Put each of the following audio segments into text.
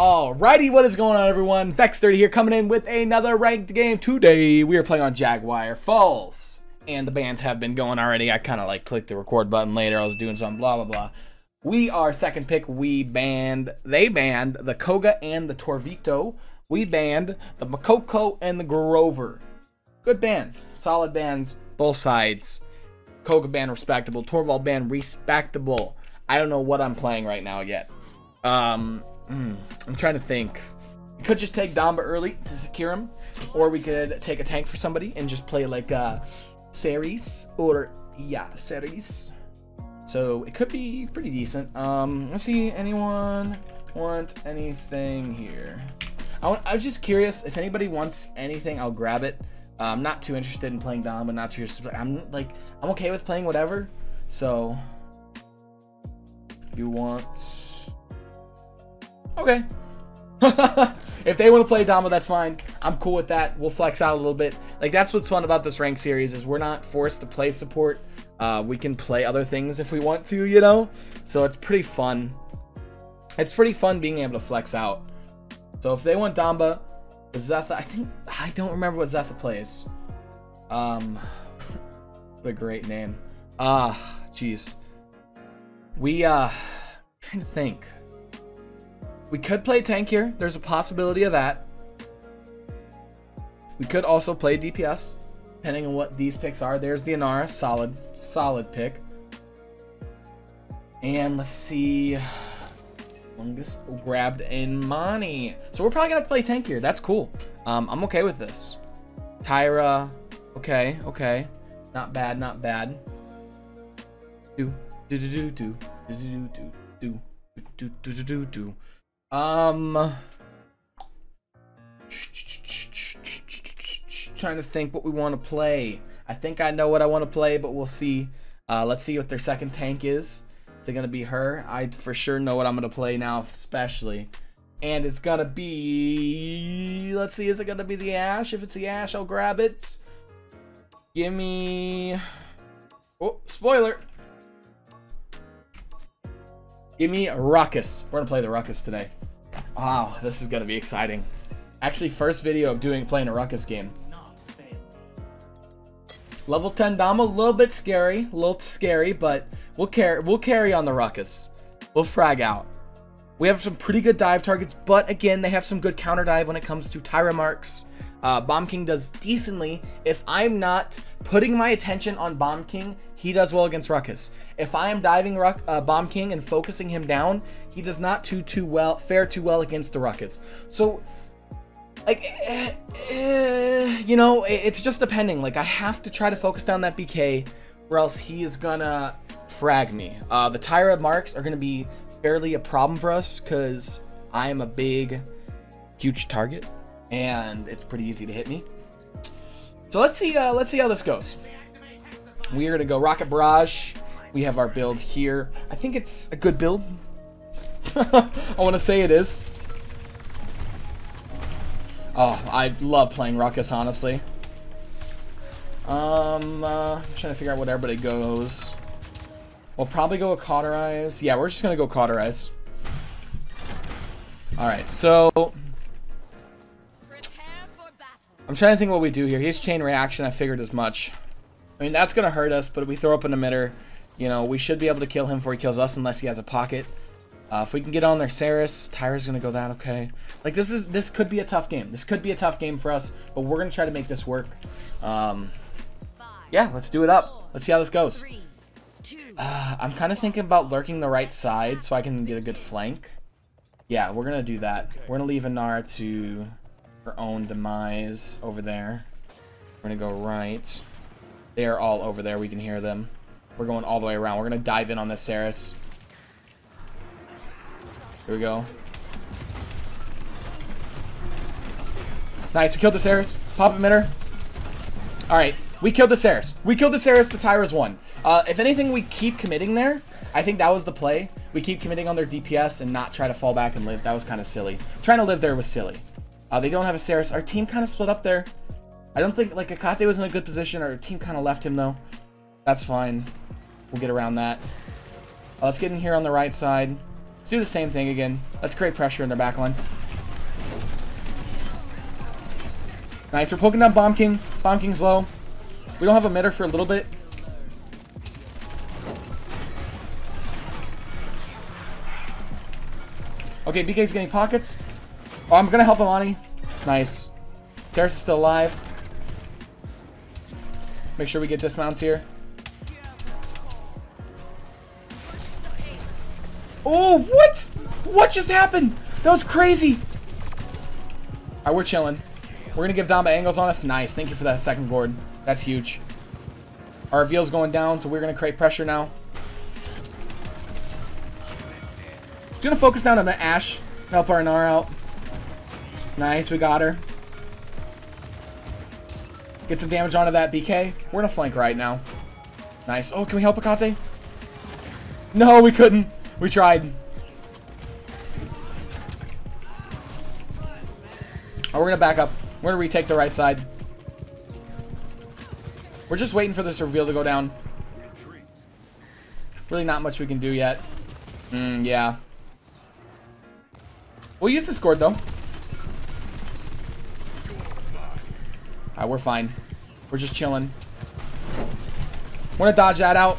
Alrighty, what is going on everyone? Vex30 here coming in with another ranked game. Today we are playing on Jaguar Falls. And the bands have been going already. I kind of like clicked the record button later. I was doing something, blah, blah, blah. We are second pick. We banned, they banned the Koga and the Torvald. We banned the Makoa and the Grover. Good bands, solid bands, both sides. Koga band respectable, Torvald band respectable. I don't know what I'm playing right now yet. Um, mm, I'm trying to think. We could just take Damba early to secure him, or we could take a tank for somebody and just play like uh, Seris or yeah, Seris. So it could be pretty decent. Um, let's see. Anyone want anything here? I, want, I was just curious if anybody wants anything. I'll grab it. Uh, I'm not too interested in playing Dom, but not too. I'm like I'm okay with playing whatever. So you want Okay. if they want to play Damba, that's fine. I'm cool with that. We'll flex out a little bit. Like that's what's fun about this rank series is we're not forced to play support. Uh, we can play other things if we want to, you know. So it's pretty fun. It's pretty fun being able to flex out. So if they want Damba, Zetha, I think I don't remember what Zetha plays. Um, what a great name. Ah, uh, jeez. We uh, trying to think. We could play tank here. There's a possibility of that. We could also play DPS, depending on what these picks are. There's the Inara, solid, solid pick. And let's see. Longest grabbed in money. So we're probably gonna play tank here. That's cool. Um, I'm okay with this. Tyra, okay, okay. Not bad, not bad. Do do do do do do do do do do do do do do. Um, trying to think what we want to play. I think I know what I want to play, but we'll see. Uh, let's see what their second tank is. Is it gonna be her? I for sure know what I'm gonna play now, especially. And it's gonna be. Let's see, is it gonna be the Ash? If it's the Ash, I'll grab it. Give me. Oh, spoiler. Give me Ruckus. We're gonna play the Ruckus today. Wow, this is gonna be exciting. Actually, first video of doing playing a Ruckus game. Level 10 Damba, a little bit scary, a little scary, but we'll carry we'll carry on the Ruckus. We'll frag out. We have some pretty good dive targets, but again, they have some good counter dive when it comes to Tyra marks. Uh, Bomb King does decently. If I'm not putting my attention on Bomb King, he does well against Ruckus. If I am diving Ruck, uh, Bomb King and focusing him down, he does not too too well fare too well against the Ruckus. So, like, eh, eh, you know, it's just depending. Like, I have to try to focus down that BK, or else he is gonna frag me. Uh, the Tyra marks are gonna be fairly a problem for us because I am a big, huge target and it's pretty easy to hit me. So let's see, uh, let's see how this goes. We are gonna go Rocket Barrage. We have our build here. I think it's a good build. I want to say it is. Oh, I love playing Ruckus, honestly. Um, uh, I'm trying to figure out what everybody goes. We'll probably go with Cauterize. Yeah, we're just gonna go Cauterize. Alright, so I'm trying to think what we do here. He's chain reaction. I figured as much. I mean, that's going to hurt us, but we throw up an emitter. You know, we should be able to kill him before he kills us unless he has a pocket. Uh, if we can get on there, Seris, Tyra's to go that okay. Like, this is this could be a tough game. This could be a tough game for us, but we're to try to make this work. Um, yeah, let's do it up. Let's see how this goes. Uh, I'm kind of thinking about lurking the right side so I can get a good flank. Yeah, we're to do that. We're to leave Inara to her own demise over there. We're gonna go right. They are all over there. We can hear them. We're going all the way around. We're gonna dive in on this Seris. Here we go. Nice, we killed the Seris. Pop emitter. Alright, we killed the Seris. We killed the Seris, the Tyra's one. Uh, if anything, we keep committing there. I think that was the play. We keep committing on their DPS and not try to fall back and live. That was kind of silly. Trying to live there was silly. Uh, they don't have a Seris. Our team kind of split up there. I don't think, like, Akate was in a good position. Our team kind of left him, though. That's fine. We'll get around that. Uh, let's get in here on the right side. Let's do the same thing again. Let's create pressure in their back line. Nice. We're poking down Bomb King. Bomb King's low. We don't have a mitter for a little bit. Okay, BK's getting pockets. Oh, I'm gonna help Amani. Nice. Sarah's still alive. Make sure we get dismounts here. Oh, what? What just happened? That was crazy. All right, we're chilling. We're gonna give Damba angles on us. Nice. Thank you for that second board. That's huge. Our reveal's going down, so we're gonna create pressure now. Just gonna focus down on the Ash. Help our Nara out. Nice, we got her. Get some damage onto that BK. We're gonna flank right now. Nice. Oh, can we help Akate? No, we couldn't. We tried. Oh, we're gonna back up. We're gonna retake the right side. We're just waiting for this reveal to go down. Really not much we can do yet. Mm, yeah. We'll use this gourd, though. Alright, we're fine. We're just chilling. Gonna dodge that out.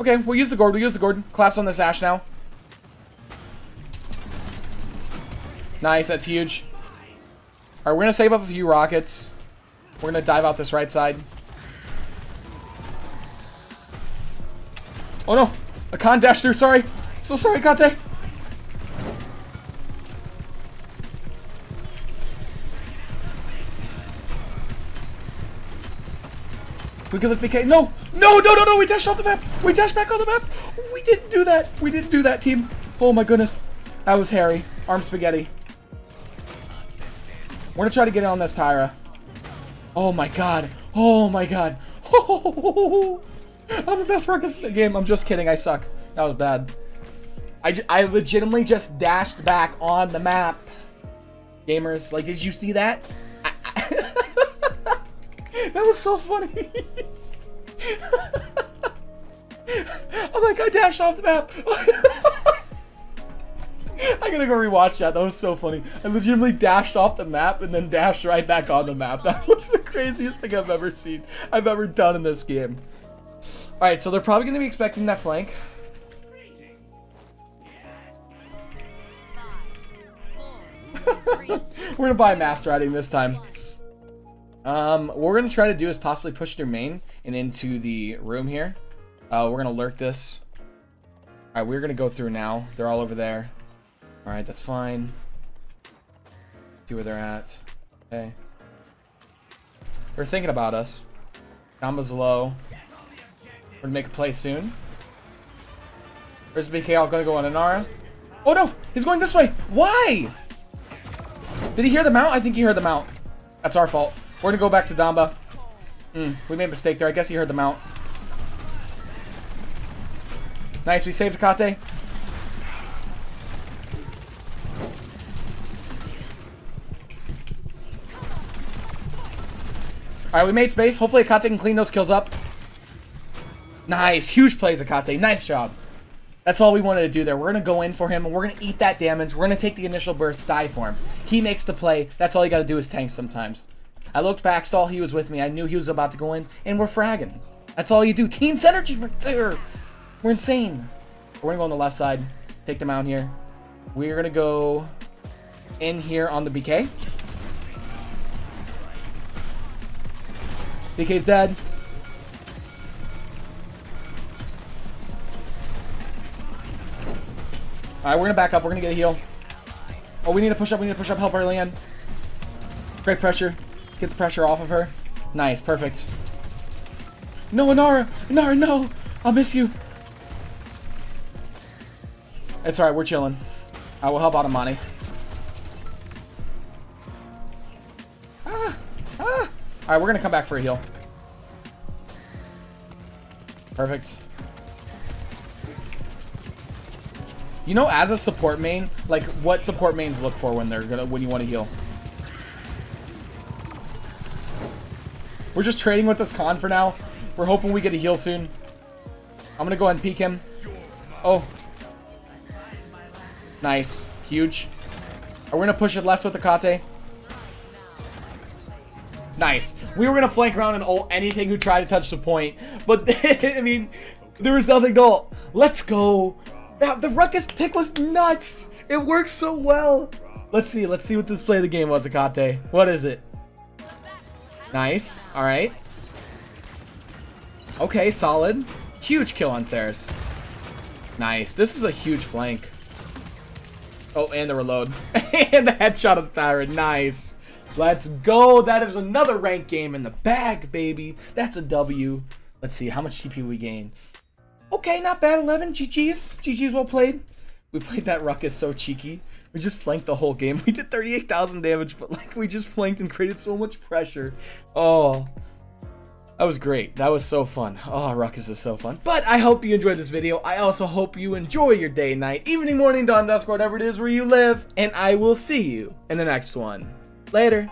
Okay, we'll use the gourd. We'll use the gourd. Collapse on this ash now. Nice, that's huge. Alright, we're gonna save up a few rockets. We're gonna dive out this right side. Oh no! A con dash through, sorry! So sorry, Kante! We kill this BK. No! No, no, no, no! We dashed off the map! We dashed back on the map! We didn't do that! We didn't do that, team! Oh my goodness. That was Harry. Arm spaghetti. We're gonna try to get on this Tyra. Oh my god. Oh my god. I'm the best Ruckus in the game. I'm just kidding. I suck. That was bad. I, I legitimately just dashed back on the map. Gamers, like, did you see that? That was so funny. I'm like, I dashed off the map. I gotta go rewatch that. That was so funny. I legitimately dashed off the map and then dashed right back on the map. That was the craziest thing I've ever seen. I've ever done in this game. Alright, so they're probably gonna be expecting that flank. We're gonna buy Master Riding this time. Um, what we're to try to do is possibly push their main and into the room here. Uh, we're going to lurk this. Alright, we're going to go through now. They're all over there. Alright, that's fine. See where they're at. Okay. They're thinking about us. Damba's low. We're going to make a play soon. Where's BK? All going to go on Inara. Oh no! He's going this way! Why? Did he hear the mount? I think he heard the mount. That's our fault. We're gonna go back to Damba. Hmm, we made a mistake there. I guess he heard the mount. Nice, we saved Akate. Alright, we made space. Hopefully Akate can clean those kills up. Nice. Huge plays, Akate. Nice job. That's all we wanted to do there. We're going to go in for him, and we're going to eat that damage. We're going to take the initial burst, die for him. He makes the play. That's all you got to do is tank sometimes. I looked back, saw he was with me. I knew he was about to go in, and we're fragging. That's all you do. Team synergy right there. We're insane. We're going to go on the left side. Take them out here. We're going to go in here on the BK. BK's dead. Alright, we're gonna back up. We're gonna get a heal. Oh, we need to push up. We need to push up. Help our land. Great pressure. Get the pressure off of her. Nice, perfect. No, Inara! Inara, no! I'll miss you. It's alright, we're chilling. I will help out Amani. Ah! Ah! Alright, we're gonna come back for a heal. Perfect. You know, as a support main, like what support mains look for when they're gonna when you want to heal. We're just trading with this con for now. We're hoping we get a heal soon. I'm gonna go ahead and peek him. Oh. Nice. Huge. Are we gonna push it left with the Kate? Nice. We were gonna flank around and ult anything who tried to touch the point, but I mean, there was nothing to ult. Let's go. The Ruckus pick was nuts. It works so well. Let's see. Let's see what this play of the game was, Akate. What is it? Nice. All right. Okay, solid. Huge kill on Seris. Nice. This is a huge flank. Oh, and the reload. and the headshot of Tyra. Nice. Let's go. That is another rank game in the bag, baby. That's a W. Let's see. How much TP we gain? Okay, not bad. 11. GG's. GG's well played. We played that ruckus so cheeky. We just flanked the whole game. We did 38,000 damage, but like we just flanked and created so much pressure. Oh, that was great. That was so fun. Oh, Ruckus is so fun. But I hope you enjoyed this video. I also hope you enjoy your day, night, evening, morning, dawn, dusk, whatever it is where you live. And I will see you in the next one. Later.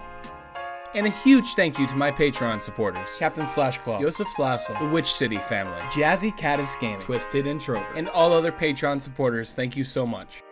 And a huge thank you to my Patreon supporters. Captain Splash Claw. Joseph Slassel, the Witch City family, Jazzy Caddis Gaming. Twisted and Trover, And and all other Patreon supporters, thank you so much.